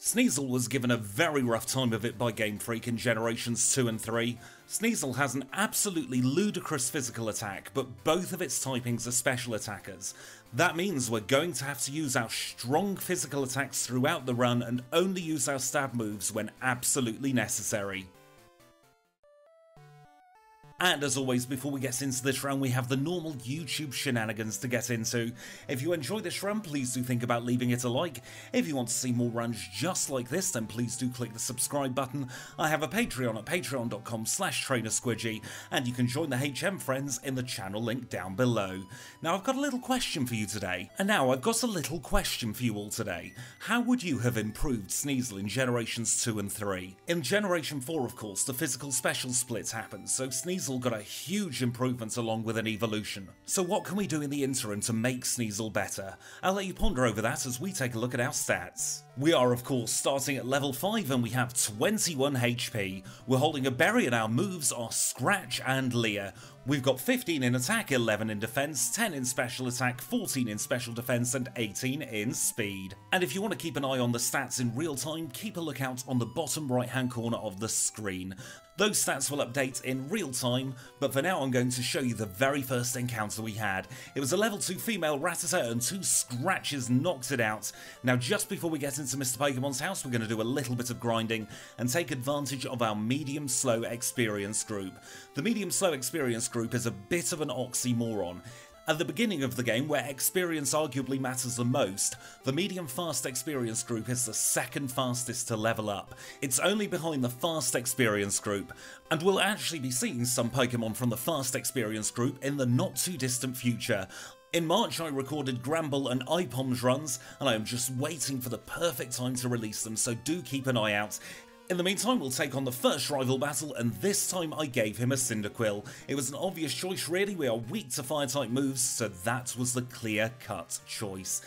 Sneasel was given a very rough time of it by Game Freak in Generations 2 and 3. Sneasel has an absolutely ludicrous physical attack, but both of its typings are special attackers. That means we're going to have to use our strong physical attacks throughout the run and only use our stab moves when absolutely necessary. And as always, before we get into this run, we have the normal YouTube shenanigans to get into. If you enjoy this run, please do think about leaving it a like. If you want to see more runs just like this, then please do click the subscribe button. I have a Patreon at patreon.com slash trainersquidgy, and you can join the HM friends in the channel link down below. Now, I've got a little question for you today. And now, I've got a little question for you all today. How would you have improved Sneasel in Generations 2 and 3? In Generation 4, of course, the physical special split happens, so Sneasel Sneasel got a huge improvement along with an evolution. So what can we do in the interim to make Sneasel better? I'll let you ponder over that as we take a look at our stats. We are of course starting at level 5 and we have 21 HP. We're holding a berry and our moves are Scratch and Leer. We've got 15 in attack, 11 in defense, 10 in special attack, 14 in special defense and 18 in speed. And if you want to keep an eye on the stats in real time, keep a lookout on the bottom right hand corner of the screen. Those stats will update in real time, but for now I'm going to show you the very first encounter we had. It was a level 2 female Rattata and two scratches knocked it out. Now just before we get into Mr Pokemon's house we're going to do a little bit of grinding and take advantage of our medium slow experience group. The medium slow experience group is a bit of an oxymoron. At the beginning of the game, where experience arguably matters the most, the medium fast experience group is the second fastest to level up. It's only behind the fast experience group, and we'll actually be seeing some Pokemon from the fast experience group in the not too distant future. In March I recorded Granbull and Aipoms runs, and I am just waiting for the perfect time to release them, so do keep an eye out. In the meantime, we'll take on the first rival battle, and this time I gave him a Cyndaquil. It was an obvious choice really, we are weak to fire type moves, so that was the clear cut choice.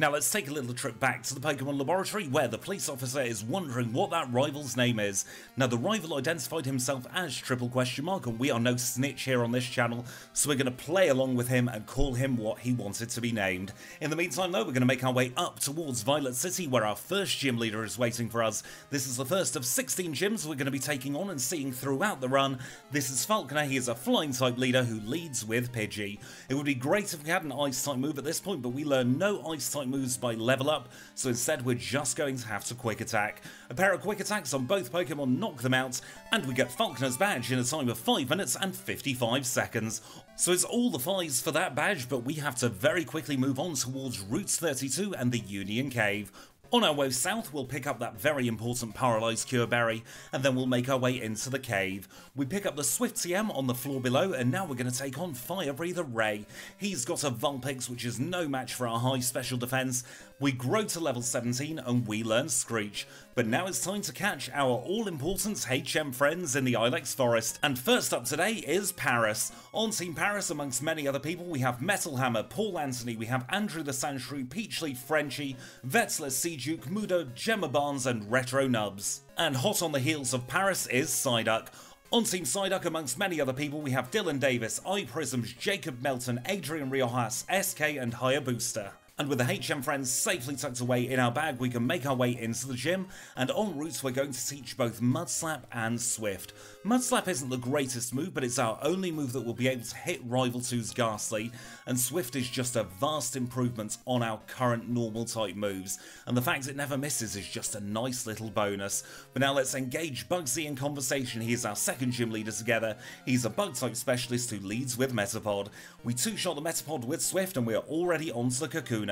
Now let's take a little trip back to the Pokemon laboratory where the police officer is wondering what that rival's name is. Now the rival identified himself as triple question mark and we are no snitch here on this channel so we're going to play along with him and call him what he wanted to be named. In the meantime though we're going to make our way up towards Violet City where our first gym leader is waiting for us. This is the first of 16 gyms we're going to be taking on and seeing throughout the run. This is Falkner, he is a flying type leader who leads with Pidgey. It would be great if we had an ice type move at this point but we learn no ice type moves by level up, so instead we're just going to have to quick attack. A pair of quick attacks on both Pokemon knock them out, and we get Falkner's badge in a time of 5 minutes and 55 seconds. So it's all the fives for that badge, but we have to very quickly move on towards Route 32 and the Union Cave. On our way south, we'll pick up that very important Paralyzed Cure Berry, and then we'll make our way into the cave. We pick up the Swift TM on the floor below, and now we're going to take on Fire Breather Ray. He's got a Vulpix, which is no match for our high special defense. We grow to level 17, and we learn Screech. But now it's time to catch our all-important HM friends in the Ilex Forest. And first up today is Paris. On Team Paris, amongst many other people, we have Metal Hammer, Paul Anthony, we have Andrew the Sandshrew, Peachleaf Frenchy, Vetzler, Sea Duke, Mudo, Gemma Barnes, and Retro Nubs. And hot on the heels of Paris is Psyduck. On Team Psyduck, amongst many other people, we have Dylan Davis, iPrisms, Jacob Melton, Adrian Riojas, SK, and Hayabusa. And with the HM friends safely tucked away in our bag, we can make our way into the gym, and en route we're going to teach both Mudslap and Swift. Mudslap isn't the greatest move, but it's our only move that will be able to hit Rival 2's Gastly, and Swift is just a vast improvement on our current normal type moves, and the fact it never misses is just a nice little bonus. But now let's engage Bugsy in conversation, he is our second gym leader together, he's a bug type specialist who leads with Metapod. We two-shot the Metapod with Swift and we are already onto the Kakuna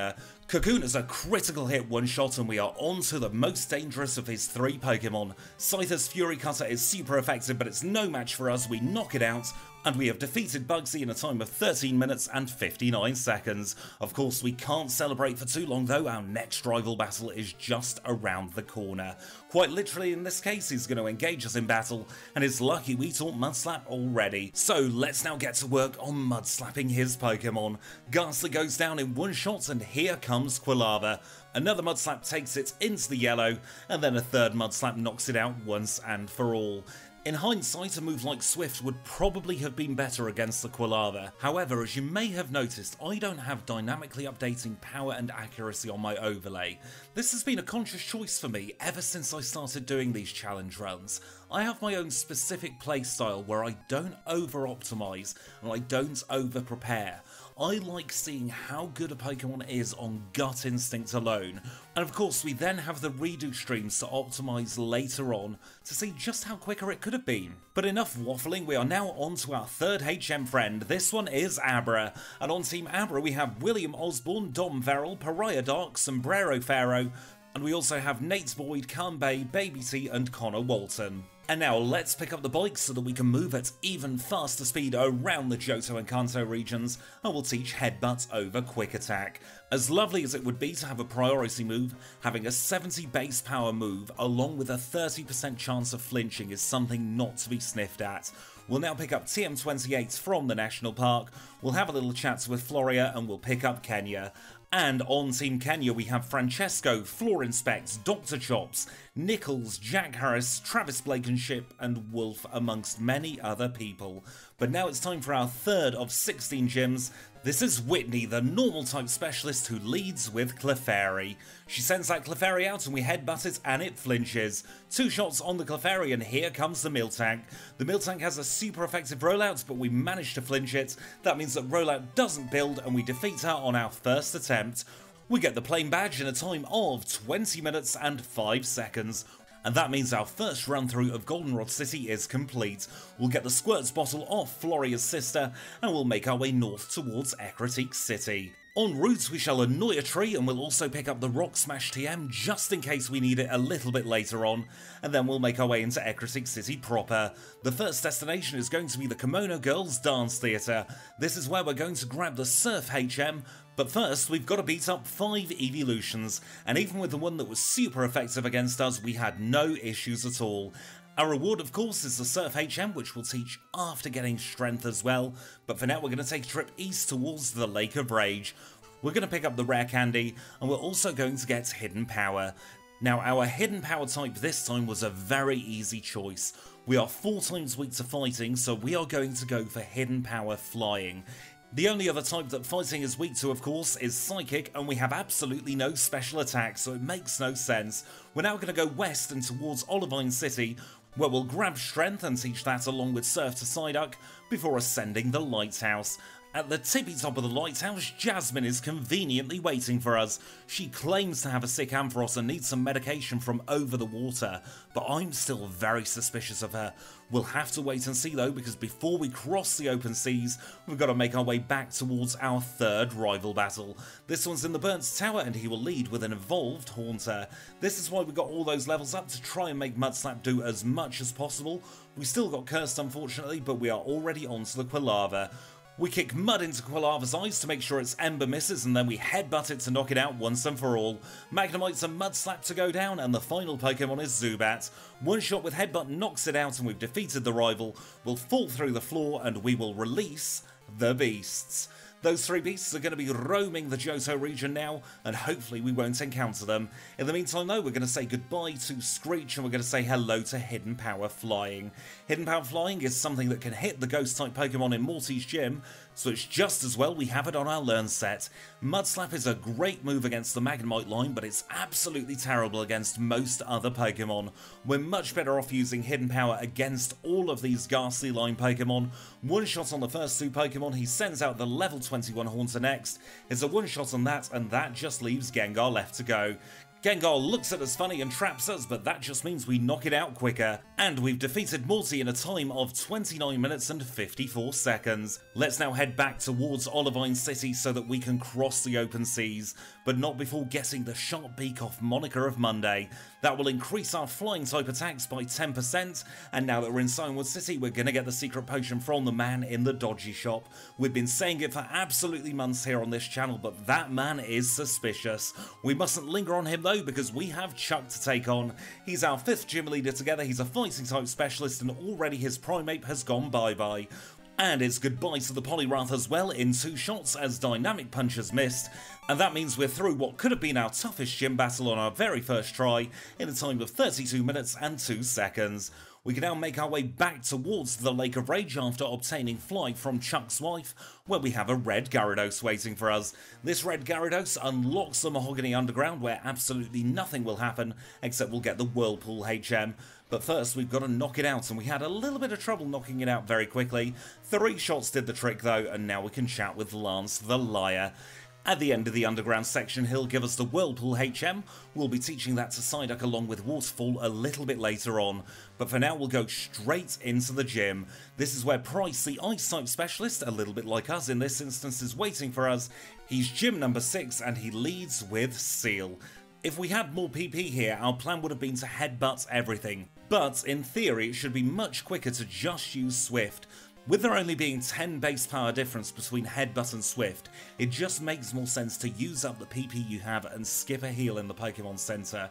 Kakuna. is a critical hit one shot and we are on to the most dangerous of his three Pokemon. Scyther's Fury Cutter is super effective but it's no match for us, we knock it out, and we have defeated Bugsy in a time of 13 minutes and 59 seconds. Of course, we can't celebrate for too long though, our next rival battle is just around the corner. Quite literally in this case, he's going to engage us in battle, and it's lucky we taught Mudslap already. So let's now get to work on mudslapping his Pokemon. Gastly goes down in one shot, and here comes Quilava. Another Mudslap takes it into the yellow, and then a third Mudslap knocks it out once and for all. In hindsight, a move like Swift would probably have been better against the Quilava. However, as you may have noticed, I don't have dynamically updating power and accuracy on my overlay. This has been a conscious choice for me ever since I started doing these challenge runs. I have my own specific playstyle where I don't over optimize and I don't over prepare. I like seeing how good a Pokemon is on gut instinct alone, and of course we then have the redo streams to optimise later on to see just how quicker it could have been. But enough waffling, we are now on to our third HM friend, this one is Abra, and on Team Abra we have William Osborne, Dom Verrill, Pariah Dark, Sombrero Pharaoh, and we also have Nate Boyd, Kanbei, Baby T and Connor Walton. And now let's pick up the bikes so that we can move at even faster speed around the Johto and Kanto regions, and we'll teach Headbutt over Quick Attack. As lovely as it would be to have a priority move, having a 70 base power move along with a 30% chance of flinching is something not to be sniffed at. We'll now pick up TM28 from the National Park, we'll have a little chat with Floria, and we'll pick up Kenya. And on Team Kenya, we have Francesco, Floor Inspects, Dr. Chops, Nichols, Jack Harris, Travis Blankenship, and Wolf, amongst many other people. But now it's time for our third of 16 gyms. This is Whitney, the normal type specialist who leads with Clefairy. She sends that Clefairy out and we headbutt it and it flinches. Two shots on the Clefairy and here comes the Miltank. The Miltank has a super effective rollout but we manage to flinch it. That means that rollout doesn't build and we defeat her on our first attempt. We get the plane badge in a time of 20 minutes and 5 seconds and that means our first run through of Goldenrod City is complete. We'll get the Squirts bottle off Floria's sister, and we'll make our way north towards Ecruteak City. En route, we shall annoy a tree and we'll also pick up the Rock Smash TM just in case we need it a little bit later on, and then we'll make our way into Ecruteak City proper. The first destination is going to be the Kimono Girls Dance Theatre. This is where we're going to grab the Surf HM, but first, we've got to beat up 5 evolutions, and even with the one that was super effective against us, we had no issues at all. Our reward, of course, is the Surf HM, which we'll teach after getting strength as well, but for now we're going to take a trip east towards the Lake of Rage. We're going to pick up the Rare Candy, and we're also going to get Hidden Power. Now, our Hidden Power type this time was a very easy choice. We are 4 times weak to fighting, so we are going to go for Hidden Power Flying. The only other type that fighting is weak to, of course, is Psychic, and we have absolutely no special attacks, so it makes no sense. We're now going to go west and towards Olivine City, where we'll grab Strength and teach that along with Surf to Psyduck, before ascending the Lighthouse. At the tippy top of the lighthouse, Jasmine is conveniently waiting for us. She claims to have a sick Ampharos and needs some medication from over the water, but I'm still very suspicious of her. We'll have to wait and see though, because before we cross the open seas, we've got to make our way back towards our third rival battle. This one's in the Burnt Tower, and he will lead with an evolved Haunter. This is why we got all those levels up to try and make Mudslap do as much as possible. We still got cursed unfortunately, but we are already on to the Quilava. We kick mud into Quilava's eyes to make sure its ember misses, and then we headbutt it to knock it out once and for all. Magnemite's a mud slap to go down, and the final Pokemon is Zubat. One shot with headbutt knocks it out, and we've defeated the rival. We'll fall through the floor, and we will release the beasts. Those three beasts are going to be roaming the Johto region now, and hopefully we won't encounter them. In the meantime, though, we're going to say goodbye to Screech, and we're going to say hello to Hidden Power Flying. Hidden Power Flying is something that can hit the Ghost-type Pokemon in Morty's gym, so it's just as well we have it on our learn set. Mudslap is a great move against the Magnemite line, but it's absolutely terrible against most other Pokemon. We're much better off using Hidden Power against all of these Gastly line Pokemon. One shot on the first two Pokemon, he sends out the level 21 Haunter next. It's a one shot on that, and that just leaves Gengar left to go. Gengar looks at us funny and traps us, but that just means we knock it out quicker. And we've defeated Morty in a time of 29 minutes and 54 seconds. Let's now head back towards Olivine City so that we can cross the open seas, but not before getting the sharp beak off Monica of Monday. That will increase our flying type attacks by 10%, and now that we're in Cianwood City, we're gonna get the secret potion from the man in the dodgy shop. We've been saying it for absolutely months here on this channel, but that man is suspicious. We mustn't linger on him though, because we have Chuck to take on. He's our fifth gym leader together, he's a fighting type specialist, and already his Primeape has gone bye-bye. And it's goodbye to the Poliwrath as well in two shots as Dynamic Punch has missed, and that means we're through what could have been our toughest gym battle on our very first try in a time of 32 minutes and 2 seconds. We can now make our way back towards the Lake of Rage after obtaining fly from Chuck's wife, where we have a red Gyarados waiting for us. This red Gyarados unlocks the Mahogany Underground where absolutely nothing will happen except we'll get the Whirlpool HM. But first we've got to knock it out and we had a little bit of trouble knocking it out very quickly. Three shots did the trick though and now we can chat with Lance the Liar. At the end of the underground section, he'll give us the Whirlpool HM. We'll be teaching that to Psyduck along with Waterfall a little bit later on. But for now, we'll go straight into the gym. This is where Pryce, the Ice type specialist, a little bit like us in this instance, is waiting for us. He's gym number 6 and he leads with Seel. If we had more PP here, our plan would have been to headbutt everything. But in theory, it should be much quicker to just use Swift. With there only being 10 base power difference between Headbutt and Swift, it just makes more sense to use up the PP you have and skip a heal in the Pokemon Center.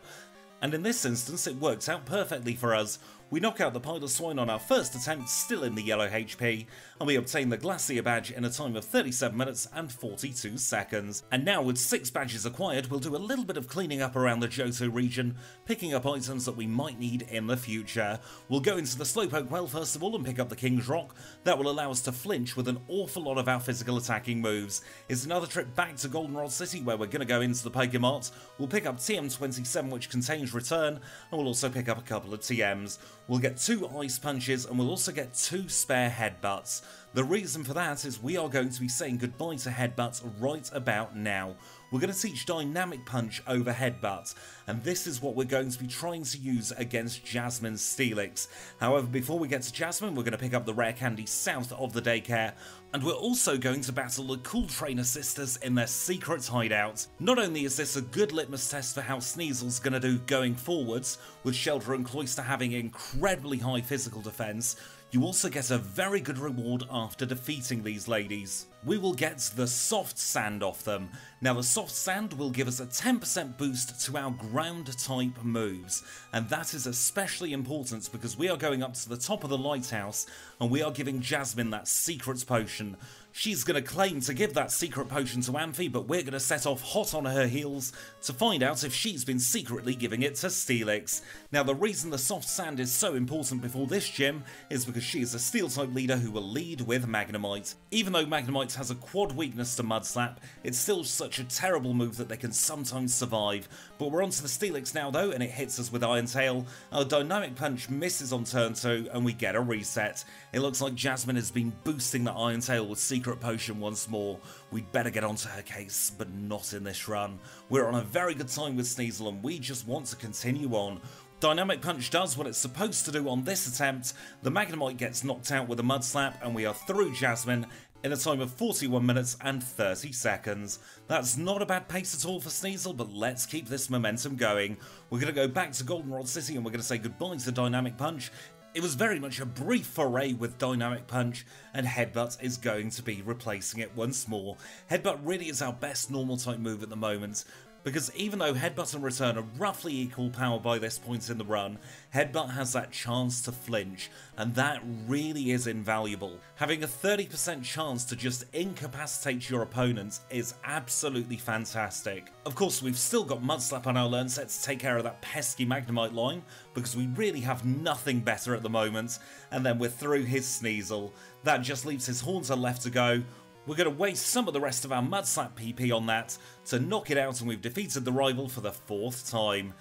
And in this instance, it works out perfectly for us. We knock out the Piloswine on our first attempt, still in the yellow HP, and we obtain the Glacier badge in a time of 37 minutes and 42 seconds. And now with 6 badges acquired, we'll do a little bit of cleaning up around the Johto region, picking up items that we might need in the future. We'll go into the Slowpoke well first of all and pick up the King's Rock. That will allow us to flinch with an awful lot of our physical attacking moves. It's another trip back to Goldenrod City where we're going to go into the Pokemart. We'll pick up TM27 which contains Return, and we'll also pick up a couple of TMs. We'll get two Ice Punches and we'll also get two spare Headbutts. The reason for that is we are going to be saying goodbye to Headbutts right about now. We're going to teach Dynamic Punch over Headbutt, and this is what we're going to be trying to use against Jasmine's Steelix. However, before we get to Jasmine, we're going to pick up the rare candy south of the daycare, and we're also going to battle the Cool Trainer sisters in their secret hideout. Not only is this a good litmus test for how Sneasel's going to do going forwards, with Shellder and Cloyster having incredibly high physical defense, you also get a very good reward after defeating these ladies. We will get the soft sand off them. Now the soft sand will give us a 10% boost to our ground type moves, and that is especially important because we are going up to the top of the lighthouse and we are giving Jasmine that secret potion. She's going to claim to give that secret potion to Amphi, but we're going to set off hot on her heels to find out if she's been secretly giving it to Steelix. Now the reason the soft sand is so important before this gym is because she is a steel type leader who will lead with Magnemite. Even though Magnemite has a quad weakness to Mud Slap, it's still such a terrible move that they can sometimes survive. But we're onto the Steelix now though, and it hits us with Iron Tail. Our Dynamic Punch misses on turn 2, and we get a reset. It looks like Jasmine has been boosting the Iron Tail with Secret Potion once more. We'd better get onto her case, but not in this run. We're on a very good time with Sneasel, and we just want to continue on. Dynamic Punch does what it's supposed to do on this attempt, the Magnemite gets knocked out with a Mud Slap and we are through Jasmine in a time of 41 minutes and 30 seconds. That's not a bad pace at all for Sneasel, but let's keep this momentum going. We're going to go back to Goldenrod City and we're going to say goodbye to Dynamic Punch. It was very much a brief foray with Dynamic Punch, and Headbutt is going to be replacing it once more. Headbutt really is our best normal type move at the moment, because even though Headbutt and Return are roughly equal power by this point in the run, Headbutt has that chance to flinch, and that really is invaluable. Having a 30% chance to just incapacitate your opponent is absolutely fantastic. Of course, we've still got Mudslap on our learn set to take care of that pesky Magnemite line, because we really have nothing better at the moment, and then we're through his Sneasel. That just leaves his Haunter left to go, we're going to waste some of the rest of our Mudslap PP on that to knock it out and we've defeated the rival for the fourth time.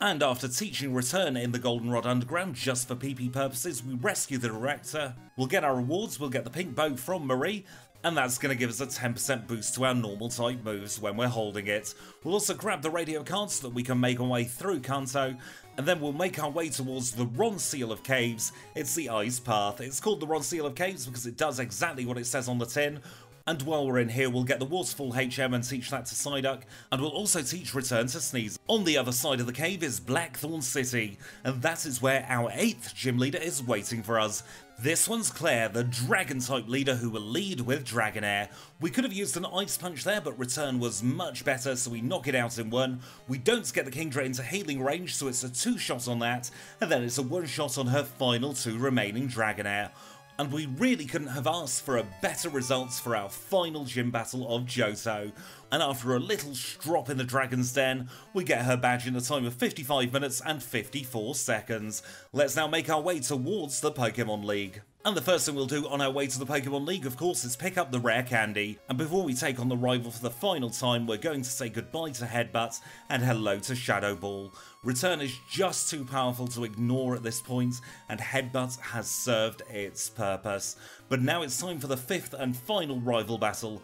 And after teaching Return in the Goldenrod Underground just for PP purposes, we rescue the Director. We'll get our rewards, we'll get the pink bow from Marie, and that's going to give us a 10% boost to our normal type moves when we're holding it. We'll also grab the radio card so that we can make our way through Kanto, and then we'll make our way towards the Ronseal of Caves. It's the Ice Path. It's called the Ronseal of Caves because it does exactly what it says on the tin, and while we're in here, we'll get the Waterfall HM and teach that to Psyduck, and we'll also teach Return to Sneeze. On the other side of the cave is Blackthorn City, and that is where our 8th gym leader is waiting for us. This one's Claire, the Dragon-type leader who will lead with Dragonair. We could have used an Ice Punch there, but Return was much better, so we knock it out in one. We don't get the Kingdra into healing range, so it's a two-shot on that, and then it's a one-shot on her final two remaining Dragonair. And we really couldn't have asked for a better results for our final gym battle of Johto. And after a little strop in the Dragon's Den, we get her badge in a time of 55 minutes and 54 seconds. Let's now make our way towards the Pokemon League. And the first thing we'll do on our way to the Pokemon League, of course, is pick up the rare candy. And before we take on the rival for the final time, we're going to say goodbye to Headbutt and hello to Shadow Ball. Return is just too powerful to ignore at this point, and Headbutt has served its purpose. But now it's time for the fifth and final rival battle,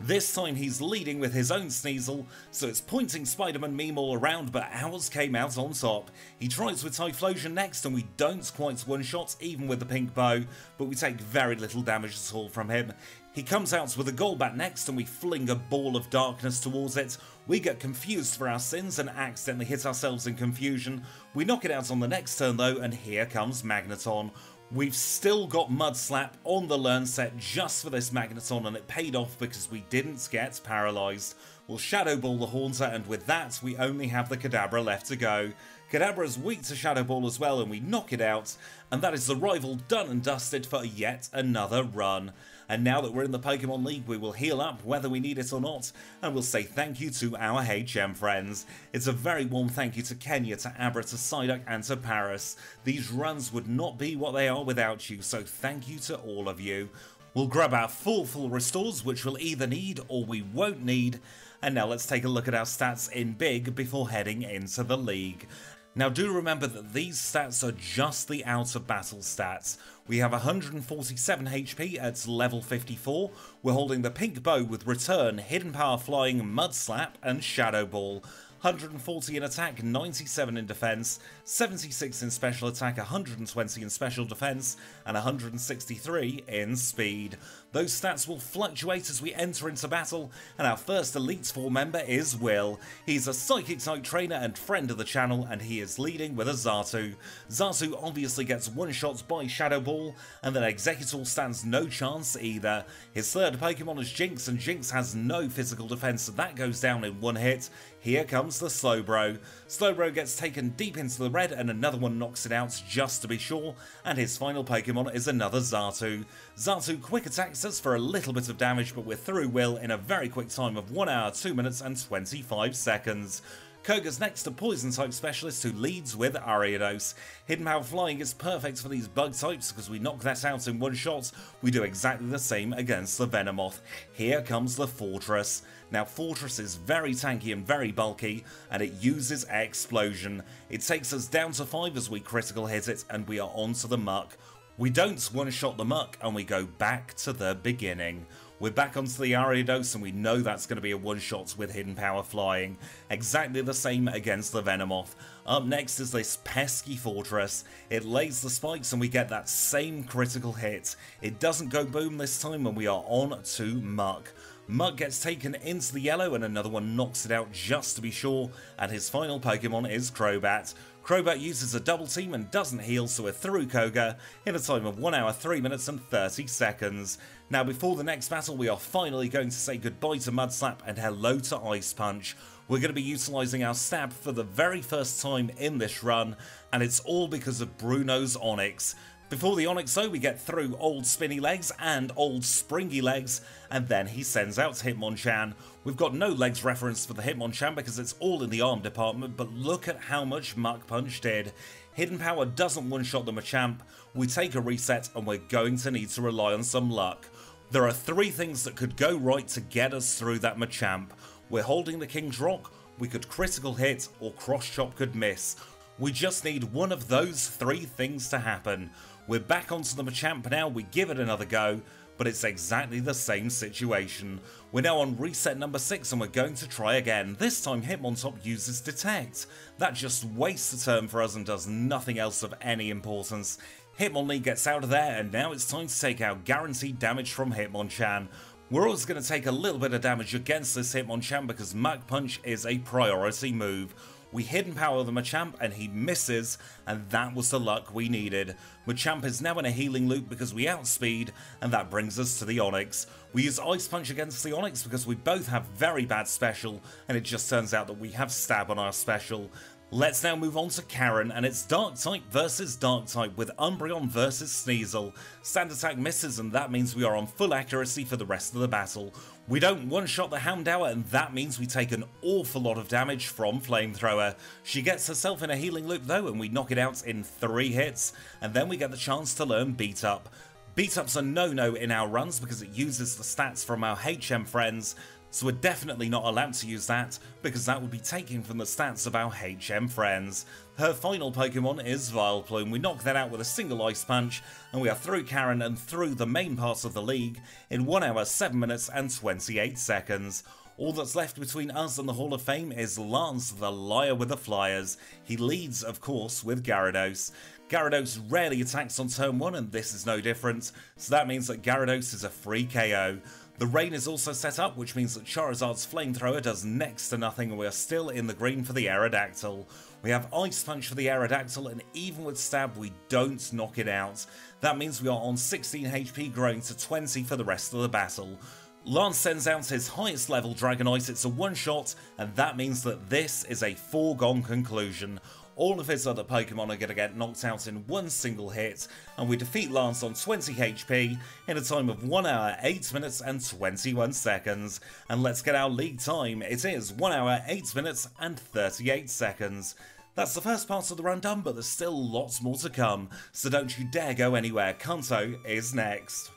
this time he's leading with his own Sneasel, so it's pointing Spider-Man meme all around, but ours came out on top. He tries with Typhlosion next, and we don't quite one-shot, even with the pink bow, but we take very little damage at all from him. He comes out with a Golbat next, and we fling a ball of darkness towards it. We get confused for our sins and accidentally hit ourselves in confusion. We knock it out on the next turn though, and here comes Magneton. We've still got Mudslap on the learn set just for this Magneton and it paid off because we didn't get paralysed. We'll Shadow Ball the Haunter and with that we only have the Kadabra left to go. Kadabra's weak to Shadow Ball as well and we knock it out and that is the rival done and dusted for yet another run. And now that we're in the Pokemon League, we will heal up whether we need it or not, and we'll say thank you to our HM friends. It's a very warm thank you to Kenya, to Abra, to Psyduck, and to Paris. These runs would not be what they are without you, so thank you to all of you. We'll grab our full full restores, which we'll either need or we won't need. And now let's take a look at our stats in big before heading into the league. Now do remember that these stats are just the out of battle stats. We have 147 HP at level 54, we're holding the pink bow with return, hidden power flying, mud slap and shadow ball. 140 in attack, 97 in defense, 76 in special attack, 120 in special defense, and 163 in speed. Those stats will fluctuate as we enter into battle, and our first Elite Four member is Will. He's a Psychic type trainer and friend of the channel, and he is leading with a Xatu. Xatu obviously gets one-shots by Shadow Ball, and then Exeggutor stands no chance either. His third Pokemon is Jynx, and Jynx has no physical defense, so that goes down in one hit. Here comes the Slowbro. Slowbro gets taken deep into the red, and another one knocks it out just to be sure, and his final Pokemon is another Xatu. Xatu quick attacks us for a little bit of damage, but we're through Will in a very quick time of 1 hour, 2 minutes and 25 seconds. Koga's next a poison type specialist who leads with Ariados. Hidden Power Flying is perfect for these bug types because we knock that out in one shot. We do exactly the same against the Venomoth. Here comes the Forretress. Now Forretress is very tanky and very bulky and it uses Explosion. It takes us down to 5 as we critical hit it and we are onto the Muk. We don't one-shot the Muk and we go back to the beginning. We're back onto the Ariados and we know that's going to be a one-shot with Hidden Power Flying. Exactly the same against the Venomoth. Up next is this pesky Forretress. It lays the spikes and we get that same critical hit. It doesn't go boom this time and we are on to Muk. Muk gets taken into the yellow and another one knocks it out just to be sure, and his final Pokemon is Crobat. Crobat uses a double team and doesn't heal, so we're through Koga in a time of 1 hour 3 minutes and 30 seconds. Now before the next battle we are finally going to say goodbye to Mudslap and hello to Ice Punch. We're going to be utilising our stab for the very first time in this run, and it's all because of Bruno's Onix. Before the Onix though, we get through old spinny legs and old springy legs, and then he sends out Hitmonchan. We've got no legs reference for the Hitmonchan because it's all in the arm department, but look at how much Mach Punch did. Hidden Power doesn't one-shot the Machamp, we take a reset and we're going to need to rely on some luck. There are three things that could go right to get us through that Machamp. We're holding the King's Rock, we could critical hit, or cross chop could miss. We just need one of those three things to happen. We're back onto the Machamp now, we give it another go, but it's exactly the same situation. We're now on reset number 6 and we're going to try again. This time Hitmontop uses Detect. That just wastes a turn for us and does nothing else of any importance. Hitmonlee gets out of there and now it's time to take out guaranteed damage from Hitmonchan. We're always going to take a little bit of damage against this Hitmonchan because Mach Punch is a priority move. We hidden power the Machamp and he misses, and that was the luck we needed. Machamp is now in a healing loop because we outspeed, and that brings us to the Onix. We use Ice Punch against the Onix because we both have very bad special, and it just turns out that we have Stab on our special. Let's now move on to Karen, and it's Dark type versus Dark type with Umbreon versus Sneasel. Sand attack misses, and that means we are on full accuracy for the rest of the battle. We don't one-shot the Houndour, and that means we take an awful lot of damage from Flamethrower. She gets herself in a healing loop though, and we knock it out in 3 hits, and then we get the chance to learn Beat Up. Beat Up's a no-no in our runs because it uses the stats from our HM friends, so we're definitely not allowed to use that, because that would be taken from the stats of our HM friends. Her final Pokemon is Vileplume. We knock that out with a single Ice Punch, and we are through Karen and through the main parts of the league in 1 hour 7 minutes and 28 seconds. All that's left between us and the Hall of Fame is Lance the Liar with the Flyers. He leads, of course, with Gyarados. Gyarados rarely attacks on turn 1 and this is no different, so that means that Gyarados is a free KO. The rain is also set up, which means that Charizard's flamethrower does next to nothing and we are still in the green for the Aerodactyl. We have Ice Punch for the Aerodactyl and even with Stab we don't knock it out. That means we are on 16 HP growing to 20 for the rest of the battle. Lance sends out his highest level Dragonite, it's a one shot, and that means that this is a foregone conclusion all of his other Pokemon are going to get knocked out in one single hit, and we defeat Lance on 20 HP in a time of 1 hour, 8 minutes and 21 seconds. And let's get our league time, it is 1 hour, 8 minutes and 38 seconds. That's the first part of the run done, but there's still lots more to come, so don't you dare go anywhere, Kanto is next.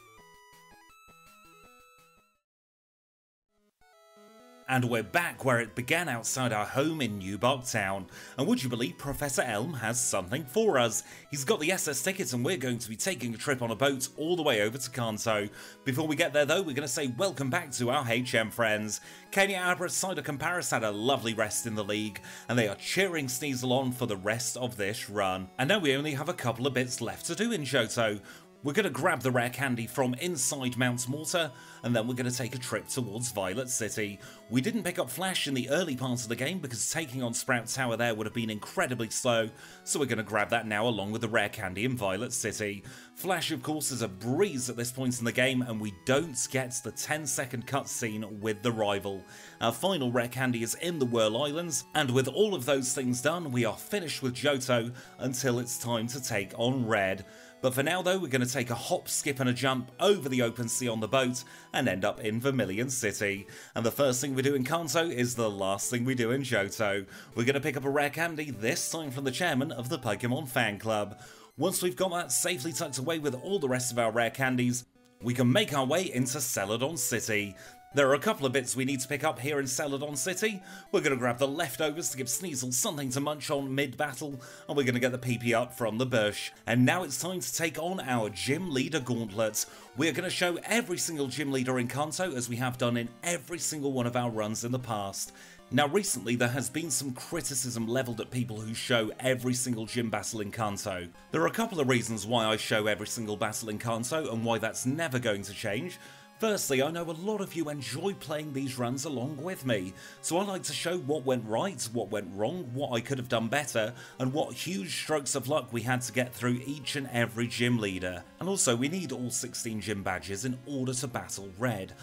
And we're back where it began outside our home in Newbark Town. And would you believe Professor Elm has something for us? He's got the SS tickets and we're going to be taking a trip on a boat all the way over to Kanto. Before we get there though, we're going to say welcome back to our HM friends. Kenya Abra Cider Comparis had a lovely rest in the league, and they are cheering Sneasel on for the rest of this run. And now we only have a couple of bits left to do in Johto. We're going to grab the rare candy from inside Mount Mortar, and then we're going to take a trip towards Violet City. We didn't pick up Flash in the early parts of the game because taking on Sprout Tower there would have been incredibly slow, so we're going to grab that now along with the rare candy in Violet City. Flash, of course, is a breeze at this point in the game, and we don't get the 10 second cutscene with the rival. Our final rare candy is in the Whirl Islands, and with all of those things done, we are finished with Johto until it's time to take on Red. But for now though, we're going to take a hop, skip and a jump over the open sea on the boat and end up in Vermilion City. And the first thing we do in Kanto is the last thing we do in Johto. We're going to pick up a rare candy, this time from the chairman of the Pokemon Fan Club. Once we've got that safely tucked away with all the rest of our rare candies, we can make our way into Celadon City. There are a couple of bits we need to pick up here in Celadon City. We're going to grab the leftovers to give Sneasel something to munch on mid-battle, and we're going to get the PP up from the bush. And now it's time to take on our Gym Leader Gauntlet. We're going to show every single Gym Leader in Kanto as we have done in every single one of our runs in the past. Now recently there has been some criticism levelled at people who show every single gym battle in Kanto. There are a couple of reasons why I show every single battle in Kanto and why that's never going to change. Firstly, I know a lot of you enjoy playing these runs along with me, so I like to show what went right, what went wrong, what I could have done better, and what huge strokes of luck we had to get through each and every gym leader. And also, we need all 16 gym badges in order to battle Red.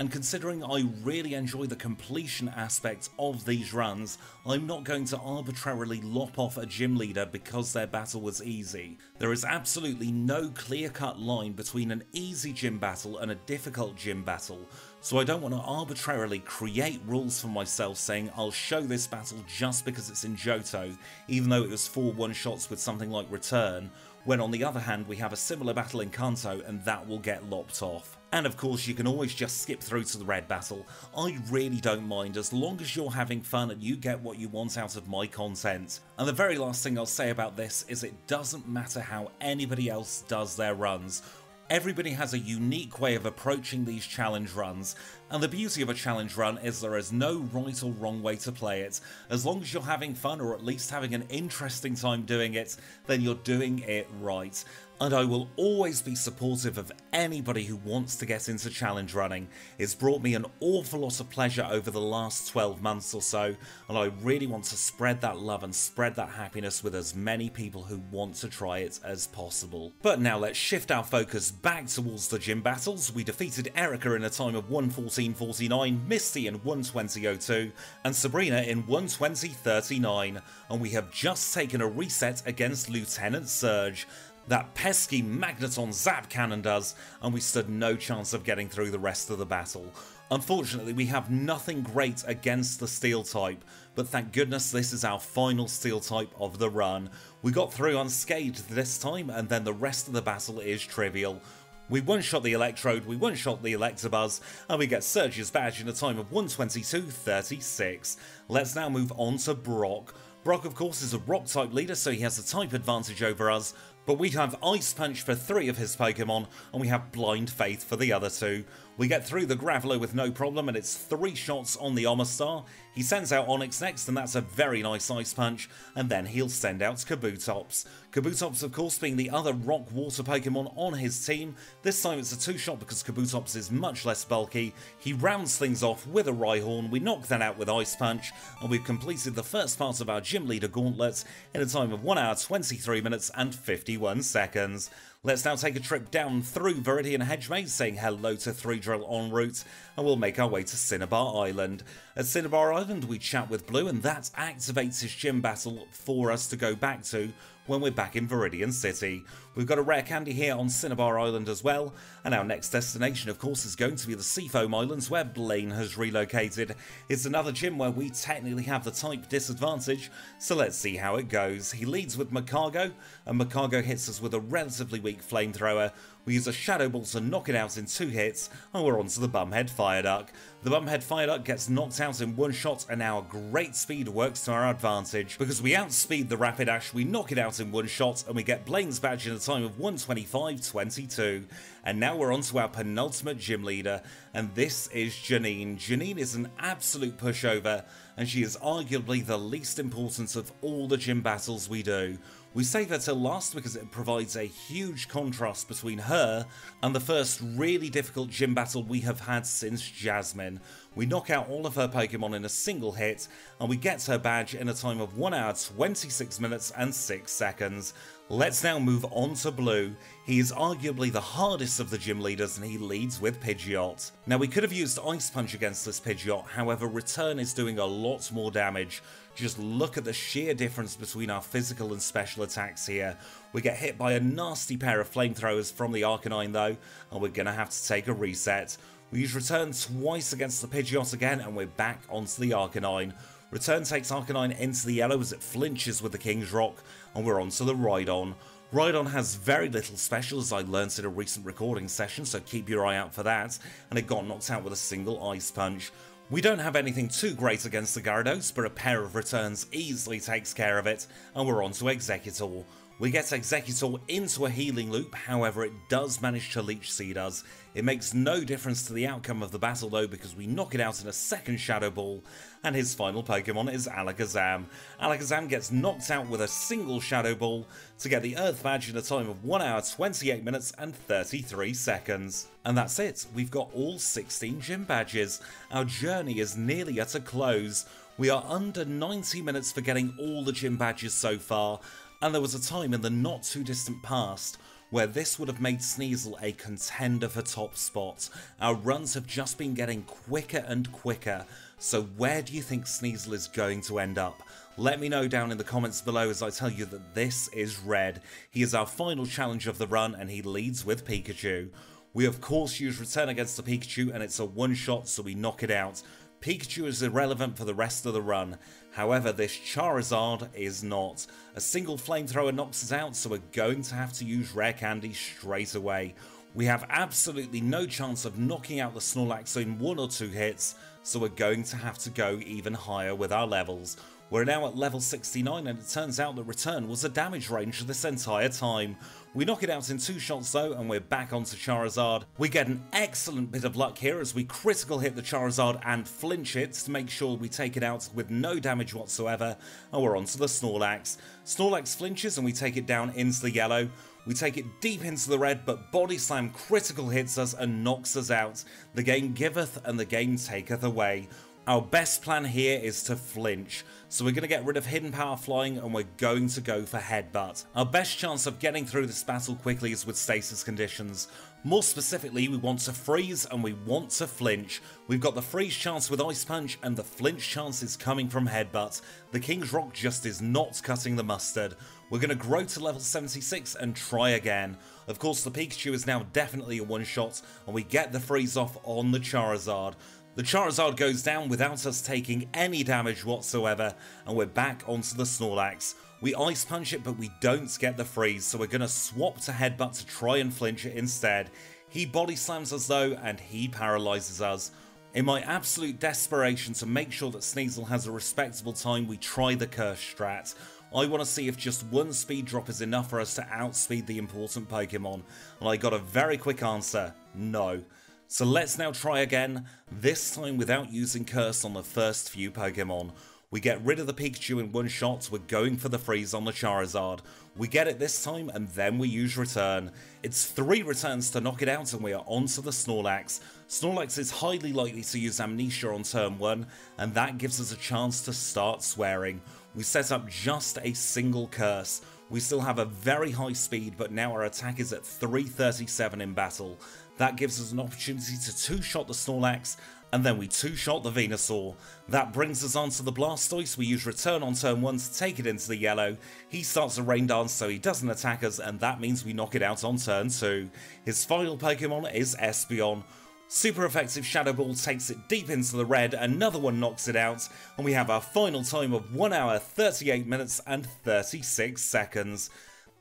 And considering I really enjoy the completion aspect of these runs, I'm not going to arbitrarily lop off a gym leader because their battle was easy. There is absolutely no clear cut line between an easy gym battle and a difficult gym battle, so I don't want to arbitrarily create rules for myself saying I'll show this battle just because it's in Johto, even though it was 4 one shots with something like Return, when on the other hand we have a similar battle in Kanto and that will get lopped off. And of course you can always just skip through to the red battle, I really don't mind as long as you're having fun and you get what you want out of my content. And the very last thing I'll say about this is it doesn't matter how anybody else does their runs, Everybody has a unique way of approaching these challenge runs, and the beauty of a challenge run is there is no right or wrong way to play it. As long as you're having fun or at least having an interesting time doing it, then you're doing it right. And I will always be supportive of anybody who wants to get into challenge running. It's brought me an awful lot of pleasure over the last 12 months or so, and I really want to spread that love and spread that happiness with as many people who want to try it as possible. But now let's shift our focus back towards the gym battles. We defeated Erica in a time of 114.49, Misty in 120.02, and Sabrina in 120.39, and we have just taken a reset against Lieutenant Surge that pesky Magneton Zap Cannon does, and we stood no chance of getting through the rest of the battle. Unfortunately, we have nothing great against the Steel type, but thank goodness this is our final Steel type of the run. We got through unscathed this time, and then the rest of the battle is trivial. We one-shot the Electrode, we one-shot the Electabuzz, and we get Surge's badge in a time of 122.36. Let's now move on to Brock. Brock, of course, is a rock type leader, so he has a type advantage over us, but we have Ice Punch for three of his Pokemon, and we have Blind Faith for the other two. We get through the Graveler with no problem, and it's three shots on the Omastar. He sends out Onix next, and that's a very nice Ice Punch, and then he'll send out Kabutops. Kabutops, of course, being the other Rock Water Pokemon on his team. This time it's a two-shot because Kabutops is much less bulky. He rounds things off with a Rhyhorn, we knock that out with Ice Punch, and we've completed the first part of our Gym Leader Gauntlet in a time of 1 hour 23 minutes and 51 seconds. Let's now take a trip down through Viridian Hedge saying hello to Threedrill en route, and we'll make our way to Cinnabar Island. At Cinnabar Island, we chat with Blue, and that activates his gym battle for us to go back to when we're back in Viridian City. We've got a rare candy here on Cinnabar Island as well, and our next destination, of course, is going to be the Seafoam Islands where Blaine has relocated. It's another gym where we technically have the type disadvantage, so let's see how it goes. He leads with Magcargo, and Magcargo hits us with a relatively weak flamethrower. We use a Shadow Ball to knock it out in two hits, and we're on to the Bumhead Fire Duck. The Bumhead Fire Duck gets knocked out in one shot, and our great speed works to our advantage. Because we outspeed the Rapidash, we knock it out in one shot, and we get Blaine's badge in a time of 125.22. And now we're on to our penultimate gym leader, and this is Janine. Janine is an absolute pushover, and she is arguably the least important of all the gym battles we do. We save her till last because it provides a huge contrast between her and the first really difficult gym battle we have had since Jasmine. We knock out all of her Pokemon in a single hit, and we get her badge in a time of 1 hour 26 minutes and 6 seconds. Let's now move on to Blue. He is arguably the hardest of the gym leaders and he leads with Pidgeot. Now we could have used Ice Punch against this Pidgeot, however Return is doing a lot more damage. Just look at the sheer difference between our physical and special attacks here. We get hit by a nasty pair of flamethrowers from the Arcanine though, and we're gonna have to take a reset. We use Return twice against the Pidgeot again and we're back onto the Arcanine. Return takes Arcanine into the yellow as it flinches with the King's Rock, and we're on to the Rhydon. Rhydon has very little special as I learnt in a recent recording session, so keep your eye out for that, and it got knocked out with a single Ice Punch. We don't have anything too great against the Gyarados, but a pair of returns easily takes care of it, and we're on to Exeggutor. We get Exeggutor into a healing loop, however it does manage to leech seed us. It makes no difference to the outcome of the battle though because we knock it out in a second Shadow Ball, and his final Pokemon is Alakazam. Alakazam gets knocked out with a single Shadow Ball to get the Earth Badge in a time of 1 hour 28 minutes and 33 seconds. And that's it, we've got all 16 gym badges. Our journey is nearly at a close. We are under 90 minutes for getting all the gym badges so far, and there was a time in the not too distant past where this would have made Sneasel a contender for top spot. Our runs have just been getting quicker and quicker, so where do you think Sneasel is going to end up? Let me know down in the comments below as I tell you that this is Red. He is our final challenge of the run and he leads with Pikachu. We of course use Return against the Pikachu and it's a one shot so we knock it out. Pikachu is irrelevant for the rest of the run, however this Charizard is not. A single flamethrower knocks us out so we're going to have to use Rare Candy straight away. We have absolutely no chance of knocking out the Snorlax in one or two hits, so we're going to have to go even higher with our levels. We're now at level 69 and it turns out that Return was a damage range this entire time. We knock it out in two shots though and we're back onto Charizard. We get an excellent bit of luck here as we critical hit the Charizard and flinch it to make sure we take it out with no damage whatsoever and we're onto the Snorlax. Snorlax flinches and we take it down into the yellow. We take it deep into the red, but Body Slam critical hits us and knocks us out. The game giveth and the game taketh away. Our best plan here is to flinch, so we're going to get rid of hidden power flying and we're going to go for headbutt. Our best chance of getting through this battle quickly is with stasis conditions. More specifically, we want to freeze and we want to flinch. We've got the freeze chance with Ice Punch and the flinch chance is coming from Headbutt. The King's Rock just is not cutting the mustard. We're going to grow to level 76 and try again. Of course, the Pikachu is now definitely a one-shot and we get the freeze off on the Charizard. The Charizard goes down without us taking any damage whatsoever, and we're back onto the Snorlax. We Ice Punch it, but we don't get the freeze, so we're going to swap to Headbutt to try and flinch it instead. He body slams us though, and he paralyses us. In my absolute desperation to make sure that Sneasel has a respectable time, we try the Curse strat. I want to see if just one speed drop is enough for us to outspeed the important Pokemon, and I got a very quick answer, no. So let's now try again, this time without using Curse on the first few Pokemon. We get rid of the Pikachu in one shot, we're going for the freeze on the Charizard. We get it this time and then we use Return. It's three returns to knock it out and we are onto the Snorlax. Snorlax is highly likely to use Amnesia on turn 1 and that gives us a chance to start swearing. We set up just a single curse. We still have a very high speed but now our attack is at 337 in battle. That gives us an opportunity to two-shot the Snorlax, and then we two-shot the Venusaur. That brings us onto the Blastoise, we use Return on turn 1 to take it into the yellow. He starts a Rain Dance so he doesn't attack us, and that means we knock it out on turn 2. His final Pokemon is Espeon. Super effective Shadow Ball takes it deep into the red, another one knocks it out, and we have our final time of 1 hour 38 minutes and 36 seconds.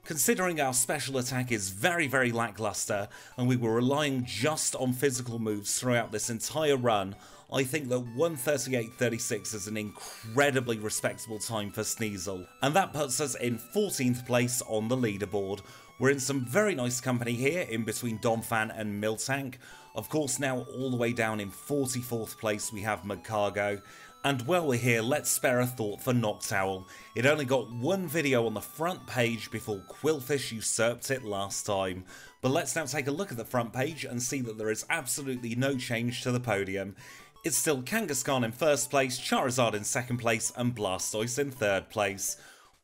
Considering our special attack is very, very lackluster, and we were relying just on physical moves throughout this entire run, I think that 138.36 is an incredibly respectable time for Sneasel, and that puts us in 14th place on the leaderboard. We're in some very nice company here, in between Donphan and Miltank. Of course, now all the way down in 44th place we have Magcargo, and while we're here, let's spare a thought for Noctowl. It only got one video on the front page before Qwilfish usurped it last time. But let's now take a look at the front page and see that there is absolutely no change to the podium. It's still Kangaskhan in first place, Charizard in second place, and Blastoise in third place.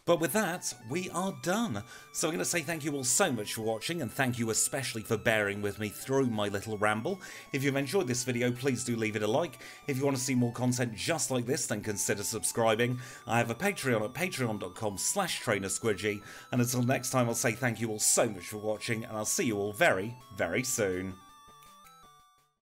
But with that, we are done. So I'm going to say thank you all so much for watching, and thank you especially for bearing with me through my little ramble. If you've enjoyed this video, please do leave it a like. If you want to see more content just like this, then consider subscribing. I have a Patreon at patreon.com slash trainersquidgy, and until next time I'll say thank you all so much for watching, and I'll see you all very, very soon.